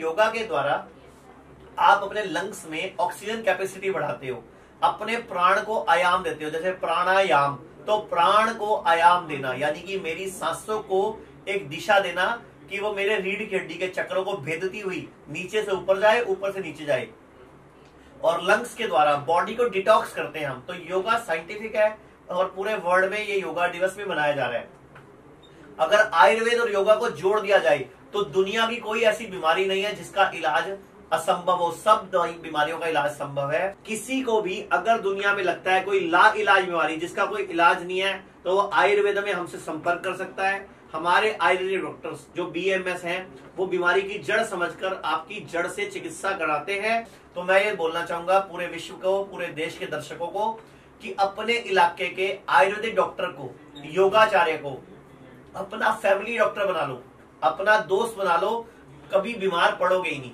योगा के द्वारा आप अपने लंग्स में ऑक्सीजन कैपेसिटी बढ़ाते हो, अपने प्राण को आयाम देते हो, जैसे प्राणायाम तो प्राण को आयाम देना, यानी कि मेरी सांसों को एक दिशा देना कि वो मेरे रीढ़ की हड्डी के चक्रों को भेदती हुई नीचे से ऊपर जाए, ऊपर से नीचे जाए। और लंग्स के द्वारा बॉडी को डिटॉक्स करते हैं हम तो योगा साइंटिफिक है और पूरे वर्ल्ड में ये योगा दिवस भी मनाया जा रहा है। अगर आयुर्वेद और योगा को जोड़ दिया जाए तो दुनिया की कोई ऐसी बीमारी नहीं है जिसका इलाज असंभव हो। सब बीमारियों का इलाज संभव है। किसी को भी अगर दुनिया में लगता है कोई ला इलाज बीमारी जिसका कोई इलाज नहीं है तो वो आयुर्वेद में हमसे संपर्क कर सकता है। हमारे आयुर्वेदिक डॉक्टर्स जो बीएमएस हैं, वो बीमारी की जड़ समझकर आपकी जड़ से चिकित्सा कराते हैं। तो मैं ये बोलना चाहूँगा पूरे विश्व को, पूरे देश के दर्शकों को, कि अपने इलाके के आयुर्वेदिक डॉक्टर को, योगाचार्य को अपना फैमिली डॉक्टर बना लो अपना दोस्त बना लो कभी बीमार पड़ोगे ही नहीं।